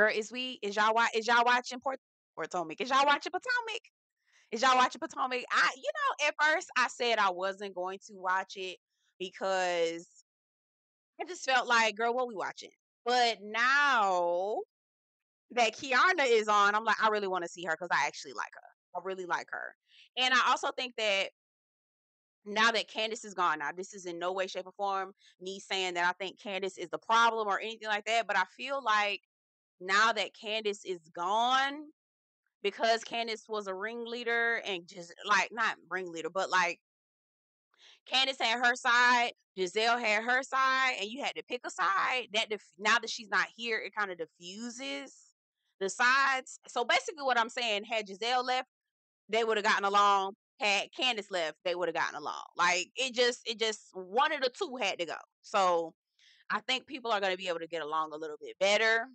Girl, is we is y'all wa- is y'all watching Port Potomac? Is y'all watching Potomac? Is y'all watching Potomac? I you know, at first I said I wasn't going to watch it because I just felt like, girl, what we watching? But now that Keiarna is on, I'm like, I really want to see her because I actually like her. I really like her. And I also think that now that Candace is gone, now this is in no way, shape, or form me saying that I think Candace is the problem or anything like that. But I feel like now that Candace is gone, because Candace was a ringleader and just like not ringleader, but like Candace had her side, Gizelle had her side, and you had to pick a side. That def- now that she's not here, it kind of diffuses the sides. So basically, what I'm saying, had Gizelle left, they would have gotten along. Had Candace left, they would have gotten along. Like it just, it just one of the two had to go. So I think people are going to be able to get along a little bit better.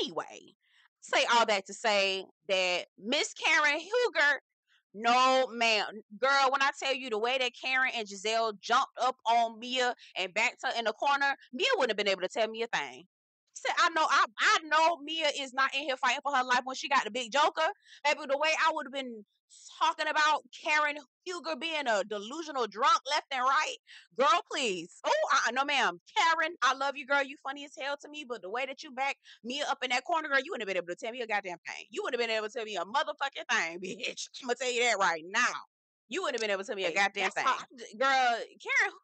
Anyway, say all that to say that Miss Karen Huger, no ma'am, girl. When I tell you the way that Karen and Gizelle jumped up on Mia and backed her in the corner, Mia wouldn't have been able to tell me a thing. Said, I know, I I know Mia is not in here fighting for her life when she got the big joker. Maybe the way I would have been talking about Karen Huger being a delusional drunk left and right. Girl, please. Oh, uh, no, ma'am. Karen, I love you, girl. You funny as hell to me, but the way that you back Mia up in that corner, girl, you wouldn't have been able to tell me a goddamn thing. You wouldn't have been able to tell me a motherfucking thing, bitch. I'm gonna tell you that right now. You wouldn't have been able to tell me a goddamn thing. Girl, Karen,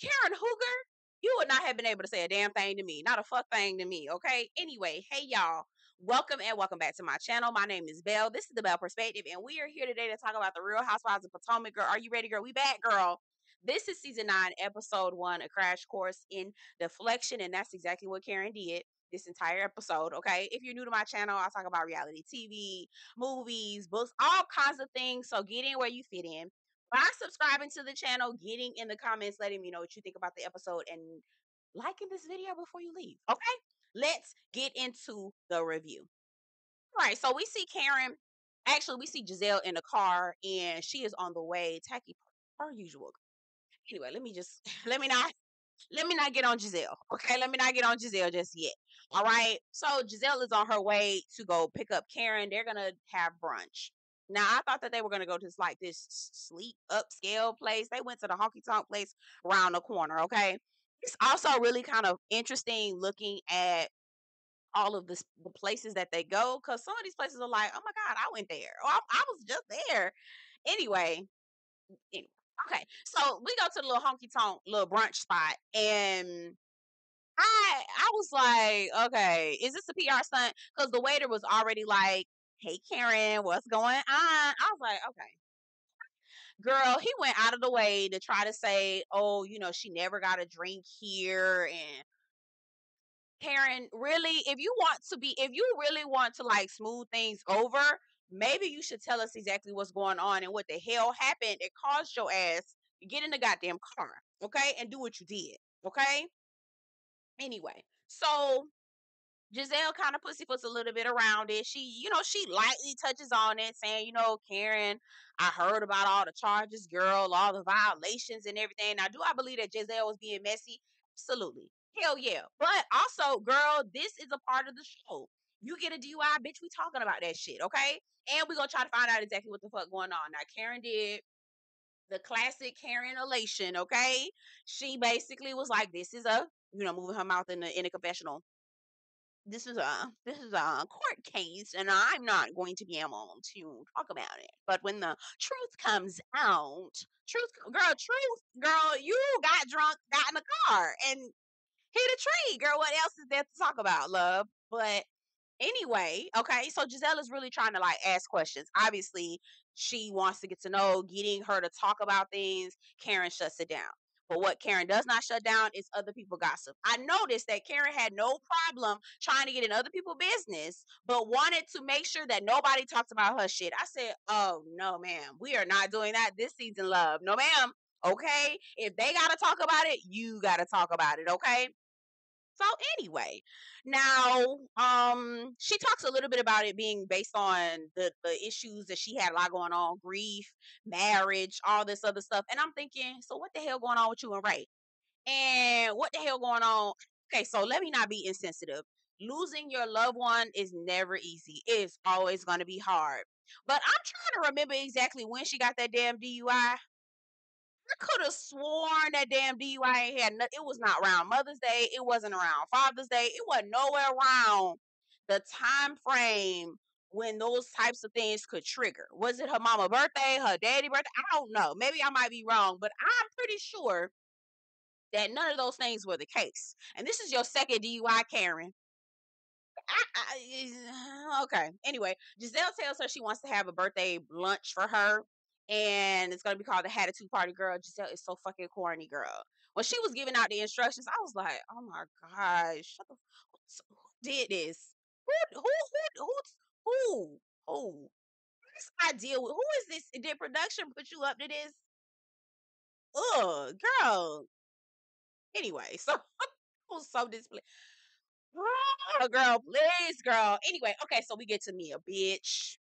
Karen Huger, you would not have been able to say a damn thing to me. Not a fuck thing to me, okay? Anyway, hey y'all. Welcome and welcome back to my channel. My name is Belle. This is the Belle Perspective, and we are here today to talk about the Real Housewives of Potomac. Girl, are you ready, girl? We back, girl. This is season nine, episode one, a crash course in deflection, and that's exactly what Karen did this entire episode. Okay, if you're new to my channel, I talk about reality TV, movies, books, all kinds of things. So get in where you fit in by subscribing to the channel, getting in the comments, letting me know what you think about the episode, and liking this video before you leave. Okay, let's get into the review. All right, so we see Karen. Actually, we see Gizelle in the car, and she is on the way, tacky per usual. Anyway, let me just let me not let me not get on Gizelle. Okay, let me not get on Gizelle just yet. All right. So Gizelle is on her way to go pick up Karen. They're gonna have brunch. Now I thought that they were gonna go to this, like this sleep upscale place. They went to the honky tonk place around the corner. Okay. It's also really kind of interesting looking at all of the, the places that they go because some of these places are like, oh my god, I went there. Oh, I, I was just there. Anyway, anyway, okay. So we go to the little honky tonk little brunch spot and I I was like, okay, is this a PR stunt? Because the waiter was already like, hey Karen, what's going on? I was like, okay. Girl, he went out of the way to try to say, oh, you know, she never got a drink here. And Karen, really, if you want to be, if you really want to like smooth things over, maybe you should tell us exactly what's going on and what the hell happened that caused your ass to get in the goddamn car, okay, and do what you did, okay. Anyway, so Gizelle kind of pussyfoots a little bit around it. She, you know, she lightly touches on it, saying, you know, Karen, I heard about all the charges, girl, all the violations and everything. Now, do I believe that Gizelle was being messy? Absolutely. Hell yeah. But also, girl, this is a part of the show. You get a DUI, bitch, we talking about that shit, okay? And we're gonna try to find out exactly what the fuck going on. Now, Karen did the classic Karen elation, okay? She basically was like, This is a, you know, moving her mouth in the in a confessional this is a this is a court case and i'm not going to be able to talk about it. But when the truth comes out truth girl truth girl you got drunk got in the car and hit a tree girl what else is there to talk about love? But anyway okay so gizelle is really trying to like ask questions. Obviously she wants to get to know getting her to talk about things. Karen shuts it down but what Karen does not shut down is other people gossip. I noticed that Karen had no problem trying to get in other people's business, but wanted to make sure that nobody talked about her shit. I said, Oh no, ma'am. We are not doing that this season, love. No, ma'am. Okay. If they gotta talk about it, you gotta talk about it, okay? So anyway, now um she talks a little bit about it being based on the the issues that she had a lot going on, grief, marriage, all this other stuff. And I'm thinking, so what the hell going on with you and Ray? And what the hell going on? Okay, so let me not be insensitive. losing your loved one is never easy. It's always going to be hard. But I'm trying to remember exactly when she got that damn DUI. I could have sworn that damn DUI had no, it was not around Mother's Day. It wasn't around Father's Day. It wasn't nowhere around the time frame when those types of things could trigger. Was it her mama birthday, her daddy birthday? I don't know. Maybe I might be wrong, but I'm pretty sure that none of those things were the case. And this is your second DUI, Karen. I, I, eh, okay. Anyway, Gizelle tells her she wants to have a birthday lunch for her, and it's gonna be called the Hatitude Party. Girl, Gizelle is so fucking corny, girl. When she was giving out the instructions, I was like, "Oh my gosh, shut the, who did this? Who, who, who, who, who, who? This idea? Who is this? Did production put you up to this? Ugh, girl. Anyway, so I was so displeased. Oh, girl, please, girl. Anyway, okay, so we get to me a bitch.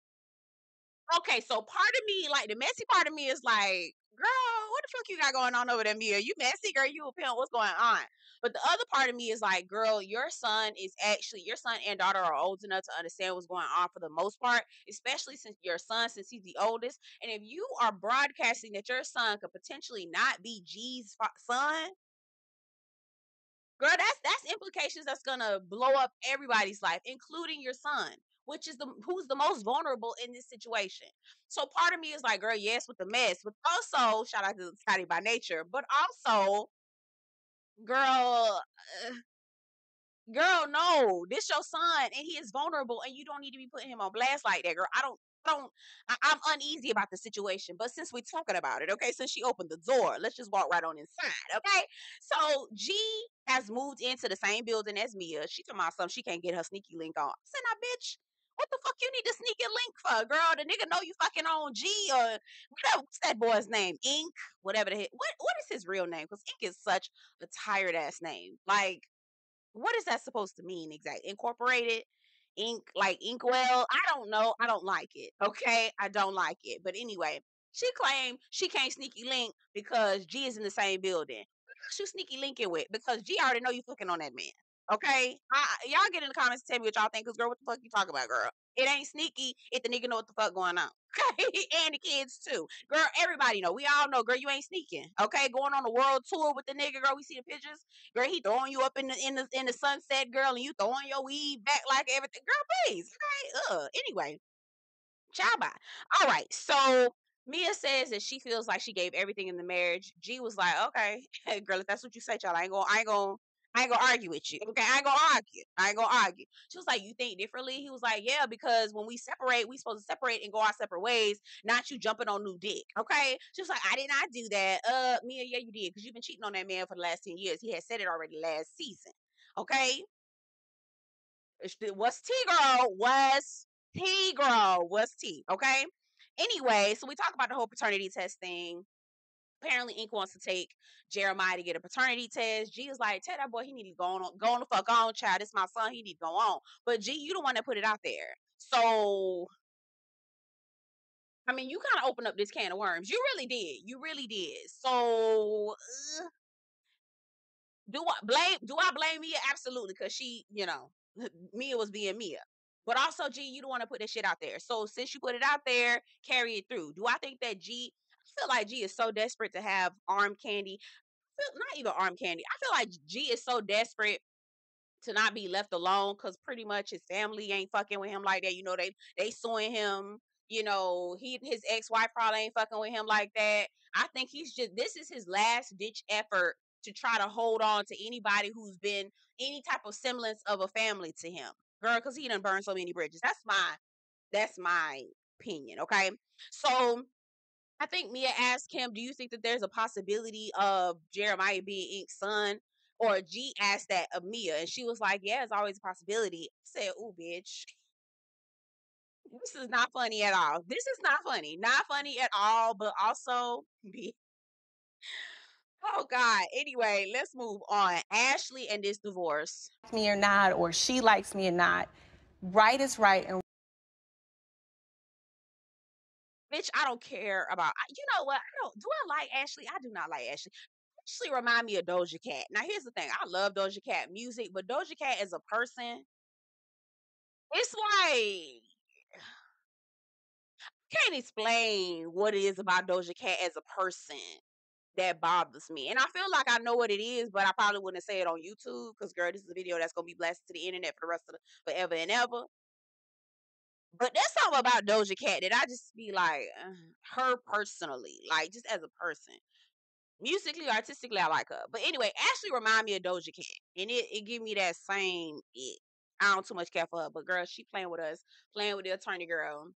Okay, so part of me, like the messy part of me is like, girl, what the fuck you got going on over there, Mia? You messy, girl, you a pimp, what's going on? But the other part of me is like, girl, your son is actually your son and daughter are old enough to understand what's going on for the most part, especially since your son, since he's the oldest. And if you are broadcasting that your son could potentially not be G's son, girl, that's that's implications that's gonna blow up everybody's life, including your son, which is the who's the most vulnerable in this situation. So part of me is like, girl, yes, with the mess, but also shout out to Scotty by nature, but also, girl. Uh, girl, no, this your son, and he is vulnerable, and you don't need to be putting him on blast like that, girl. I don't, I don't, I, am uneasy about the situation. But since we're talking about it, okay, since she opened the door, let's just walk right on inside, okay? So G has moved into the same building as Mia. She talking about something she can't get her sneaky link on. Said, now, bitch. What the fuck you need to a sneaky link for, girl? The nigga know you fucking on G or whatever. What's that boy's name? Ink, whatever the. What what is his real name? Because Ink is such a tired ass name. Like what is that supposed to mean exactly? Incorporated ink, like inkwell. I don't know. I don't like it. Okay, I don't like it. But anyway, she claimed she can't sneaky link because G is in the same building. What you sneaky linking with? Because G already know you fucking on that man. Okay, I, y'all get in the comments and tell me what y'all think. Cause girl, what the fuck you talking about, girl? It ain't sneaky if the nigga know what the fuck going on. Okay, and the kids too. Girl, everybody know. We all know, girl, you ain't sneaking. Okay, going on a world tour with the nigga, girl. We see the pictures. Girl, he throwing you up in the in the in the sunset, girl, and you throwing your weed back like everything. Girl, please. Okay. Uh. Anyway, ciao bye. All right. So Mia says that she feels like she gave everything in the marriage. G was like, okay, girl, if that's what you say, y'all, I ain't gonna, I ain't gonna, I ain't gonna argue with you. Okay, I ain't gonna argue. I ain't gonna argue. She was like, You think differently? He was like, Yeah, because when we separate, we supposed to separate and go our separate ways, not you jumping on new dick. Okay. She was like, I did not do that. Uh, Mia, yeah, you did, because you've been cheating on that man for the last 10 years. He had said it already last season. Okay. What's T girl? Was T girl? Was T? Okay. Anyway, so we talk about the whole paternity test thing apparently Ink wants to take Jeremiah to get a paternity test. G is like, tell that boy he need to go on, go on the fuck on, child. It's my son. He need to go on. But G, you the one that put it out there. So, I mean, you kind of opened up this can of worms. You really did. You really did. So, uh, do I blame? Do I blame Mia? Absolutely, because she, you know, Mia was being Mia. But also, G, you don't want to put that shit out there. So since you put it out there, carry it through. Do I think that G feel like G is so desperate to have arm candy. not even arm candy. I feel like G is so desperate to not be left alone because pretty much his family ain't fucking with him like that. You know, they they suing him. You know, he his ex wife probably ain't fucking with him like that. I think he's just this is his last ditch effort to try to hold on to anybody who's been any type of semblance of a family to him, girl. Because he done burned so many bridges. That's my that's my opinion. Okay, so I think Mia asked him, "Do you think that there's a possibility of Jeremiah being Ink's son?" Or G asked that of Mia, and she was like, "Yeah, it's always a possibility." I said, "Oh, bitch." This is not funny at all. This is not funny. Not funny at all, but also be Oh God. Anyway, let's move on. Ashley and this divorce. Me or not, or she likes me or not. Right is right and bitch, I don't care about. You know what? I don't. Do I like Ashley? I do not like Ashley. Ashley remind me of Doja Cat. Now here's the thing: I love Doja Cat music, but Doja Cat as a person, it's like I can't explain what it is about Doja Cat as a person that bothers me. And I feel like I know what it is, but I probably wouldn't say it on YouTube because, girl, this is a video that's gonna be blasted to the internet for the rest of the forever and ever. But there's something about Doja Cat that I just be like, uh, her personally, like just as a person. Musically, artistically, I like her. But anyway, Ashley remind me of Doja Cat, and it it give me that same. It. I don't too much care for her, but girl, she playing with us, playing with the attorney girl.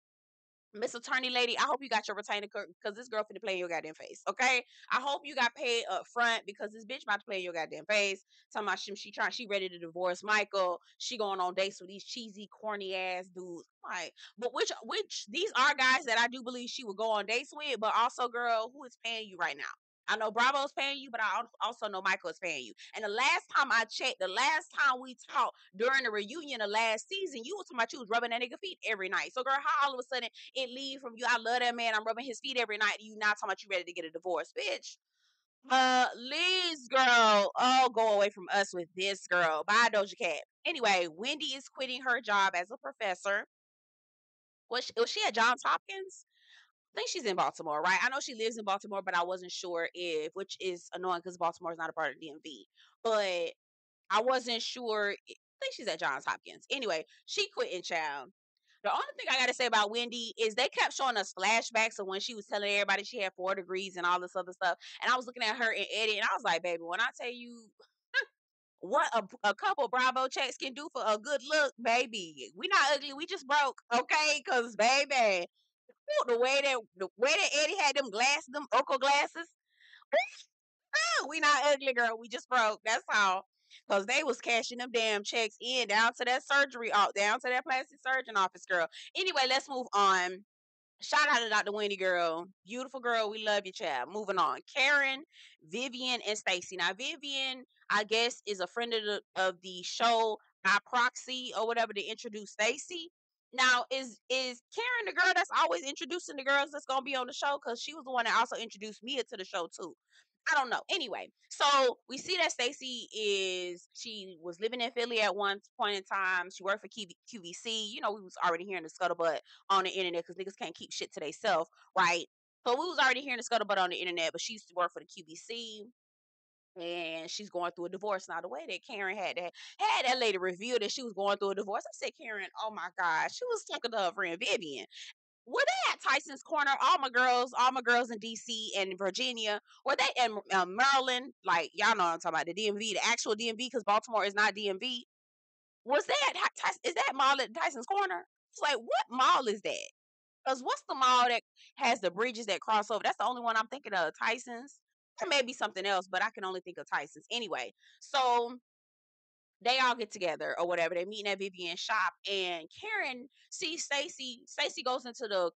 Miss Attorney Lady, I hope you got your retainer because this girl finna play in your goddamn face. Okay, I hope you got paid up front because this bitch about to play in your goddamn face. Talking about she, she trying, she ready to divorce Michael. She going on dates with these cheesy, corny ass dudes. Like, but which, which these are guys that I do believe she would go on dates with. But also, girl, who is paying you right now? I know Bravo's paying you, but I also know Michael's paying you. And the last time I checked, the last time we talked during the reunion of last season, you was talking about you was rubbing that nigga feet every night. So, girl, how all of a sudden it leave from you? I love that man. I'm rubbing his feet every night. You now talking about you ready to get a divorce, bitch? Uh, Liz, girl, oh, go away from us with this girl. Bye, Doja Cat. Anyway, Wendy is quitting her job as a professor. Was she, was she at Johns Hopkins? I think she's in Baltimore, right? I know she lives in Baltimore, but I wasn't sure if, which is annoying because Baltimore is not a part of DMV. But I wasn't sure. I think she's at Johns Hopkins. Anyway, she quit in child. The only thing I gotta say about Wendy is they kept showing us flashbacks of when she was telling everybody she had four degrees and all this other stuff. And I was looking at her and Eddie, and I was like, baby, when I tell you what a, a couple Bravo checks can do for a good look, baby, we not ugly, we just broke, okay? Cause baby, the way that the way that Eddie had them glasses, them Oco glasses. we not ugly, girl. We just broke. That's all. Cause they was cashing them damn checks in down to that surgery, out down to that plastic surgeon office, girl. Anyway, let's move on. Shout out to Dr. Winnie, girl. Beautiful girl. We love you, child. Moving on. Karen, Vivian, and Stacey. Now, Vivian, I guess, is a friend of the, of the show by proxy or whatever to introduce Stacey. Now, is is Karen the girl that's always introducing the girls that's gonna be on the show? Because she was the one that also introduced Mia to the show too. I don't know. Anyway, so we see that Stacey is she was living in Philly at one point in time. She worked for QVC. You know, we was already hearing the scuttlebutt on the internet because niggas can't keep shit to themselves, right? So we was already hearing the scuttlebutt on the internet, but she used to work for the QVC and she's going through a divorce. Now, the way that Karen had that had that lady reveal that she was going through a divorce, I said, Karen, oh my God, she was talking to her friend Vivian. Were they at Tyson's Corner? All my girls, all my girls in DC and Virginia, were they in uh, Maryland? Like y'all know I'm talking about the DMV, the actual DMV, because Baltimore is not DMV. Was that is that mall at Tyson's Corner? It's like what mall is that? Because what's the mall that has the bridges that cross over? That's the only one I'm thinking of. Tyson's. There may be something else, but I can only think of Tyson's. Anyway, so they all get together or whatever. They're meeting at Vivian's shop, and Karen sees Stacey. Stacey goes into the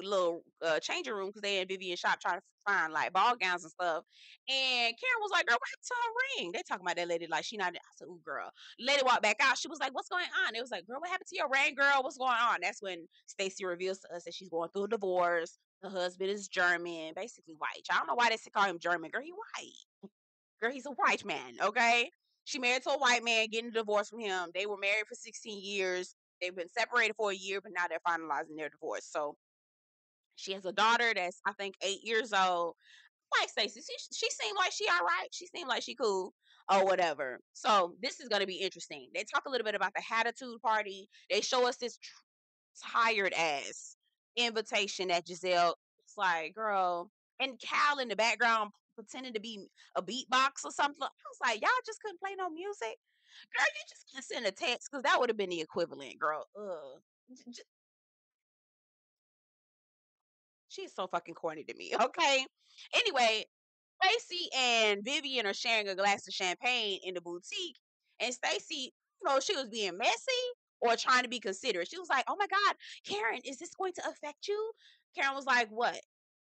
little uh, changing room because they in Vivian's shop trying to find like ball gowns and stuff. And Karen was like, "Girl, what happened to her ring?" They talking about that lady like she not. I said, "Ooh, girl." Lady walked back out. She was like, "What's going on?" It was like, "Girl, what happened to your ring, girl? What's going on?" That's when Stacey reveals to us that she's going through a divorce. The husband is German, basically white. I don't know why they call him German. Girl, he white. Girl, he's a white man. Okay. She married to a white man, getting a divorce from him. They were married for 16 years. They've been separated for a year, but now they're finalizing their divorce. So she has a daughter that's I think eight years old. Like Stacey, she she seemed like she all right. She seemed like she cool or whatever. So this is gonna be interesting. They talk a little bit about the Hatitude Party. They show us this tired ass invitation that Gizelle. It's like, girl, and Cal in the background pretending to be a beatbox or something. I was like, y'all just couldn't play no music. Girl, you just can send a text because that would have been the equivalent, girl. Ugh. She's so fucking corny to me. Okay. Anyway, Stacey and Vivian are sharing a glass of champagne in the boutique, and Stacey, you know, she was being messy or trying to be considerate. She was like, "Oh my God, Karen, is this going to affect you?" Karen was like, "What?"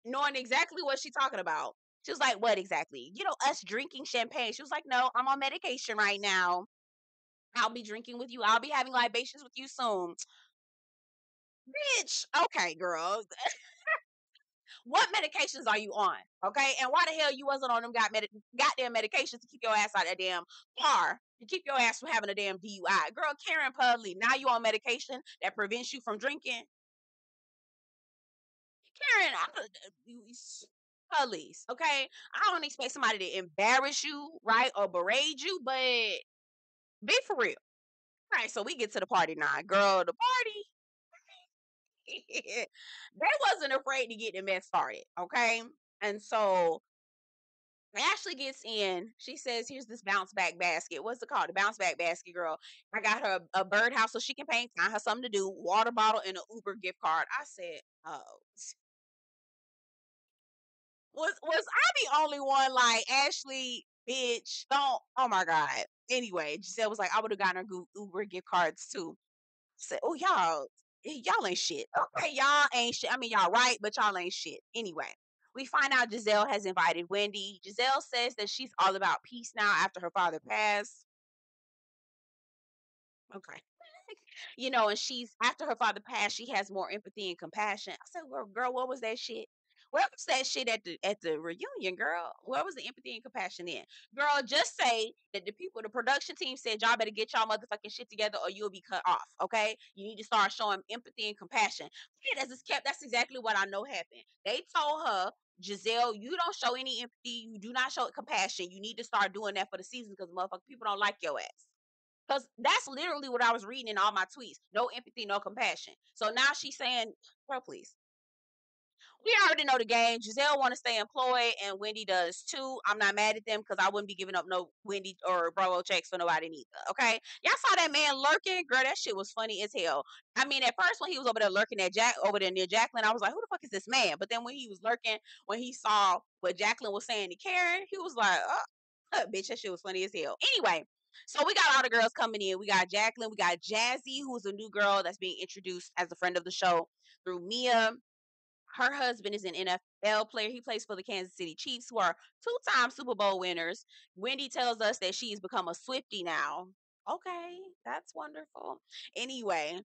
Knowing exactly what she's talking about. She was like, "What exactly?" You know, us drinking champagne. She was like, "No, I'm on medication right now. I'll be drinking with you. I'll be having libations with you soon." Bitch, okay, girl. what medications are you on? Okay, and why the hell you wasn't on them got med- goddamn medications to keep your ass out of that damn car to keep your ass from having a damn DUI, girl? Karen Pudley, now you on medication that prevents you from drinking. Karen, I, uh, police, okay? I don't expect somebody to embarrass you, right, or berate you, but be for real. All right, so we get to the party now, girl. The party they wasn't afraid to get the mess started, okay? And so Ashley gets in. She says, "Here's this bounce back basket. What's it called? The bounce back basket, girl. I got her a, birdhouse so she can paint. Find her something to do. Water bottle and an Uber gift card." I said, "Oh." Was was I the only one like Ashley? Bitch, don't. Oh my god. Anyway, Gizelle was like, I would have gotten her Uber gift cards too. I said, oh y'all, y'all ain't shit. Uh-huh. Okay, y'all ain't shit. I mean, y'all right, but y'all ain't shit. Anyway, we find out Gizelle has invited Wendy. Gizelle says that she's all about peace now after her father passed. Okay. you know, and she's after her father passed, she has more empathy and compassion. I said, well, girl, what was that shit? Where was that shit at the at the reunion, girl? Where was the empathy and compassion in? Girl, just say that the people, the production team said y'all better get y'all motherfucking shit together or you'll be cut off. Okay? You need to start showing empathy and compassion. Yeah, that's kept that's exactly what I know happened. They told her Gizelle, you don't show any empathy. You do not show compassion. You need to start doing that for the season because motherfucker people don't like your ass. Because that's literally what I was reading in all my tweets. No empathy, no compassion. So now she's saying, bro, please we already know the game. Gizelle want to stay employed, and Wendy does too. I'm not mad at them because I wouldn't be giving up no Wendy or Bravo checks for nobody neither. Okay, y'all saw that man lurking, girl. That shit was funny as hell. I mean, at first when he was over there lurking at Jack over there near Jacqueline, I was like, who the fuck is this man? But then when he was lurking, when he saw what Jacqueline was saying to Karen, he was like, oh, bitch, that shit was funny as hell. Anyway. So we got all the girls coming in. We got Jacqueline. We got Jazzy, who's a new girl that's being introduced as a friend of the show through Mia. Her husband is an NFL player. He plays for the Kansas City Chiefs, who are two time Super Bowl winners. Wendy tells us that she's become a Swifty now. Okay, that's wonderful. Anyway,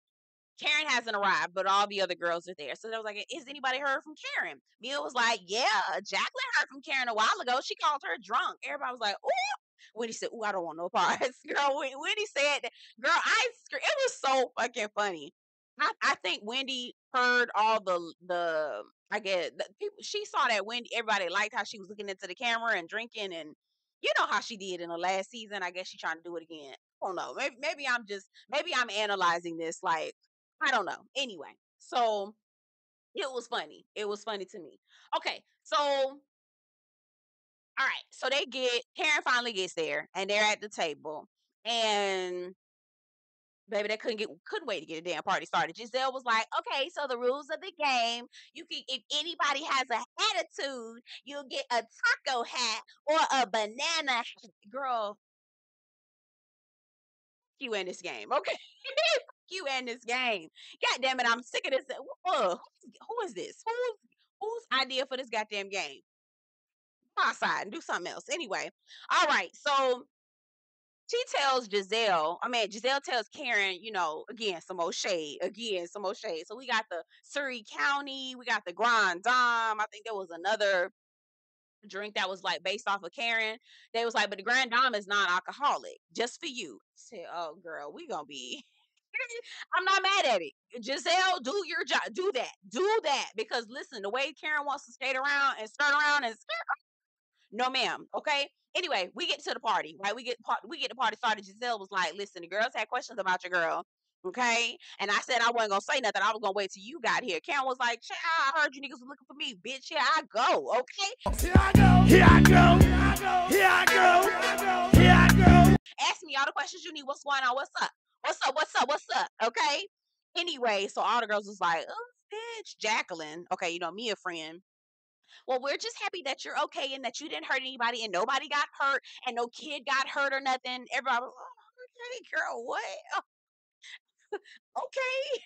Karen hasn't arrived, but all the other girls are there. So they was like, Is anybody heard from Karen? Mia was like, Yeah, Jacqueline heard from Karen a while ago. She called her drunk. Everybody was like, Ooh. Wendy said, Ooh, I don't want no parts. Girl, Wendy said that, girl, I it was so fucking funny. I, I think Wendy heard all the the I get the people. She saw that Wendy. Everybody liked how she was looking into the camera and drinking, and you know how she did in the last season. I guess she's trying to do it again. I don't know. Maybe maybe I'm just maybe I'm analyzing this like I don't know. Anyway, so it was funny. It was funny to me. Okay, so all right, so they get Karen finally gets there, and they're at the table, and baby, they couldn't get couldn't wait to get a damn party started. Gizelle was like, "Okay, so the rules of the game: you can, if anybody has an attitude, you'll get a taco hat or a banana." Girl, you in this game, okay? you in this game. God damn it, I'm sick of this. Uh, who is this? Who's whose idea for this goddamn game? Go outside and do something else. Anyway, all right. So she tells Gizelle, I mean, Gizelle tells Karen, you know, again, some more shade, again, some more shade. So we got the Surrey County, we got the Grand Dame. I think there was another drink that was like based off of Karen. They was like, but the Grand Dame is non-alcoholic, just for you. I said, oh girl, we gonna be. I'm not mad at it. Gizelle, do your job. Do that. Do that. Because listen, the way Karen wants to skate around and skirt around and skirt, no, ma'am. Okay. Anyway, we get to the party, right? We get we get the party started. Gizelle was like, "Listen, the girls had questions about your girl." Okay. And I said I wasn't gonna say nothing. I was gonna wait till you got here. Karen was like, I heard you niggas was looking for me, bitch. Here I go. Okay. Here I go. Here I go. Here I go. Here I go. Here I go. Ask me all the questions you need. What's going on? What's up? What's up? What's up? What's up? Okay. Anyway, so all the girls was like, oh, bitch, Jacqueline. Okay, you know, me a friend well, we're just happy that you're okay and that you didn't hurt anybody and nobody got hurt and no kid got hurt or nothing. Everybody was, oh, okay, girl, what? okay.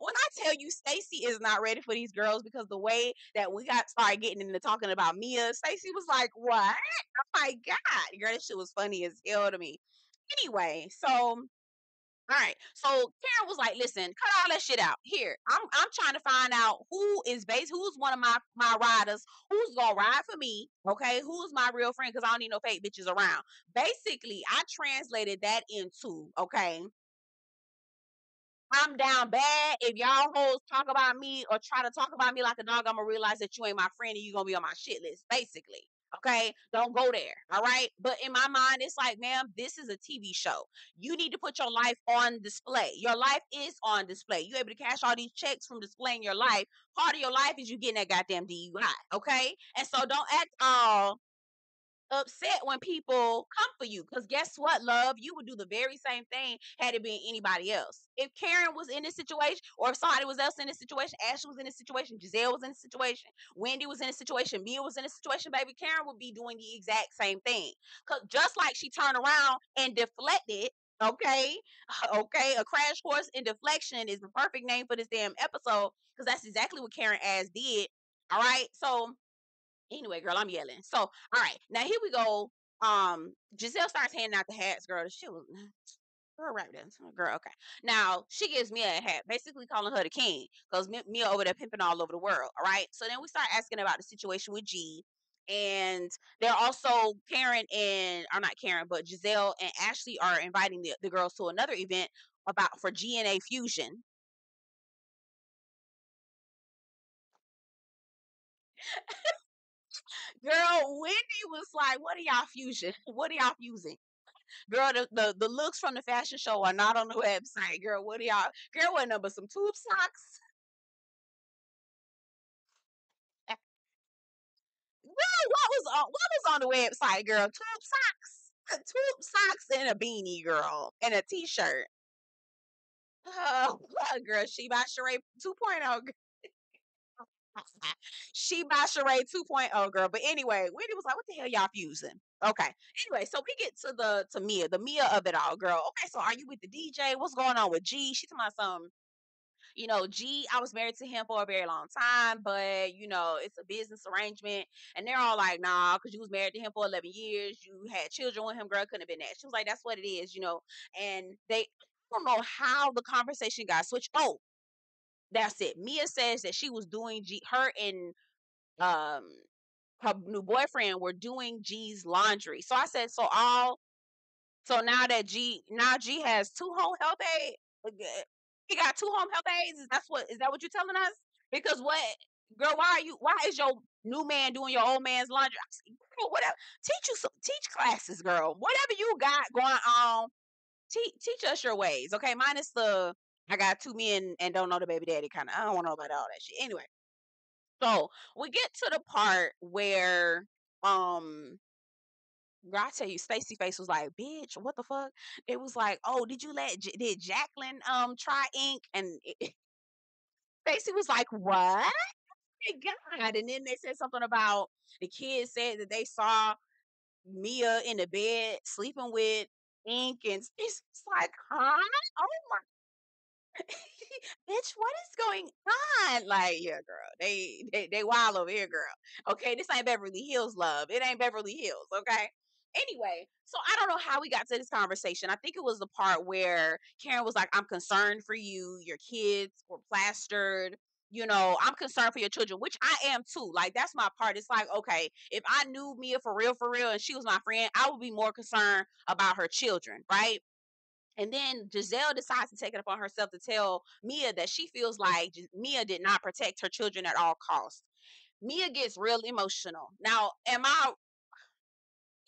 When I tell you Stacey is not ready for these girls because the way that we got started getting into talking about Mia, Stacey was like, What? Oh my God. Girl, this shit was funny as hell to me. Anyway, so All right. So Karen was like, "Listen, cut all that shit out. Here, I'm I'm trying to find out who is base, who's one of my my riders, who's gonna ride for me. Okay, who's my real friend? Because I don't need no fake bitches around. Basically, I translated that into okay. I'm down bad. If y'all hoes talk about me or try to talk about me like a dog, I'm gonna realize that you ain't my friend and you gonna be on my shit list. Basically. Okay, don't go there. All right. But in my mind, it's like, ma'am, this is a TV show. You need to put your life on display. Your life is on display. You able to cash all these checks from displaying your life. Part of your life is you getting that goddamn DUI. Okay. And so don't act all upset when people come for you. Because guess what, love? You would do the very same thing had it been anybody else. If Karen was in this situation, or if somebody was else in this situation, Ashley was in this situation, gizelle was in this situation, Wendy was in this situation, Mia was in this situation, baby, Karen would be doing the exact same thing. Cause just like she turned around and deflected Okay. Okay. A crash course in deflection is the perfect name for this damn episode because that's exactly what Karen as did. All right. So Anyway, girl, I'm yelling. So, all right, now here we go. Um, Gizelle starts handing out the hats, girl. She was girl right there. Girl, okay. Now she gives Mia a hat, basically calling her the king, because Mia over there pimping all over the world. All right. So then we start asking about the situation with G. And they're also Karen and or not Karen, but Gizelle and Ashley are inviting the, the girls to another event about for GNA fusion. Girl, Wendy was like, "What are y'all fusion? What are y'all fusing?" Girl, the, the, the looks from the fashion show are not on the website. Girl, what are y'all? Girl, what number? Some tube socks? Girl, what was on what was on the website, girl? Tube socks. Tube socks and a beanie, girl, and a t-shirt. Oh, girl, she by Sheree 2.0 she by Sheree 2.0 girl. But anyway, Wendy was like, what the hell y'all fusing? Okay. Anyway, so we get to the to Mia, the Mia of it all, girl. Okay, so are you with the DJ? What's going on with G? She talking about some, you know, G, I was married to him for a very long time, but you know, it's a business arrangement. And they're all like, nah, because you was married to him for 11 years, you had children with him, girl, couldn't have been that. She was like, that's what it is, you know. And they I don't know how the conversation got switched. Oh, that's it. Mia says that she was doing G her and um her new boyfriend were doing G's laundry. So I said, so all so now that G now G has two home health aides. He got two home health aides. Is that's what is that what you're telling us? Because what girl, why are you why is your new man doing your old man's laundry? Said, girl, whatever. Teach you some teach classes, girl. Whatever you got going on, teach teach us your ways. Okay. Minus the I got two men and don't know the baby daddy kind of. I don't want to know about all that shit. Anyway, so we get to the part where um I tell you, Stacey Face was like, "Bitch, what the fuck?" It was like, "Oh, did you let J- did Jacqueline um try ink?" And Stacey was like, "What?" God! And then they said something about the kids said that they saw Mia in the bed sleeping with ink, and it's like, "Huh? Oh my bitch, what is going on? Like, yeah, girl, they they they wild over here, girl. Okay, this ain't Beverly Hills, love. It ain't Beverly Hills, okay. Anyway, so I don't know how we got to this conversation. I think it was the part where Karen was like, "I'm concerned for you. Your kids were plastered." You know, I'm concerned for your children, which I am too. Like, that's my part. It's like, okay, if I knew Mia for real, for real, and she was my friend, I would be more concerned about her children, right? And then Gizelle decides to take it upon herself to tell Mia that she feels like Mia did not protect her children at all costs. Mia gets real emotional. Now, am I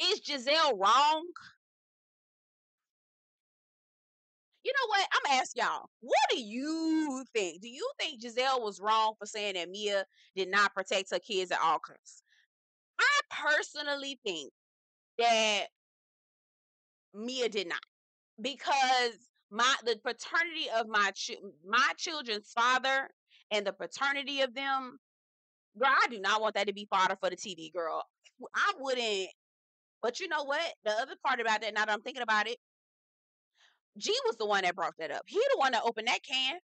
is Gizelle wrong? You know what? I'm gonna ask y'all. What do you think? Do you think Gizelle was wrong for saying that Mia did not protect her kids at all costs? I personally think that Mia did not because my the paternity of my my children's father and the paternity of them girl i do not want that to be fodder for the tv girl. I wouldn't but you know what? The other part about that now that i'm thinking about it g was the one that brought that up. He the one that opened that can.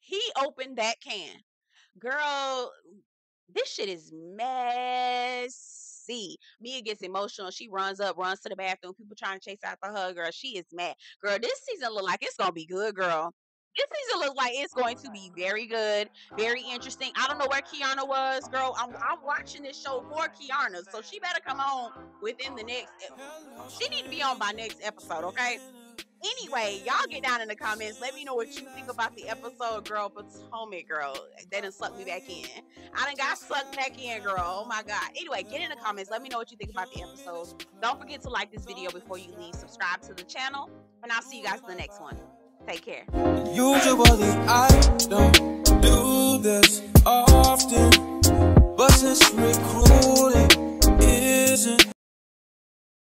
He opened that can. Girl this shit is mess see. Mia gets emotional. She runs up, runs to the bathroom. People trying to chase after her. Girl, she is mad. Girl, this season look like it's gonna be good, girl. This season looks like it's going to be very good, very interesting. I don't know where Keiarna was, girl. I'm, I'm watching this show for Keiarna, so she better come on within the next. She need to be on by next episode, okay? Anyway, y'all get down in the comments. Let me know what you think about the episode, girl. Potomac, girl. That didn't suck me back in. I done got sucked back in, girl. Oh my God. Anyway, get in the comments. Let me know what you think about the episode. Don't forget to like this video before you leave. Subscribe to the channel. And I'll see you guys in the next one. Take care. Usually I don't do this often, but since recruit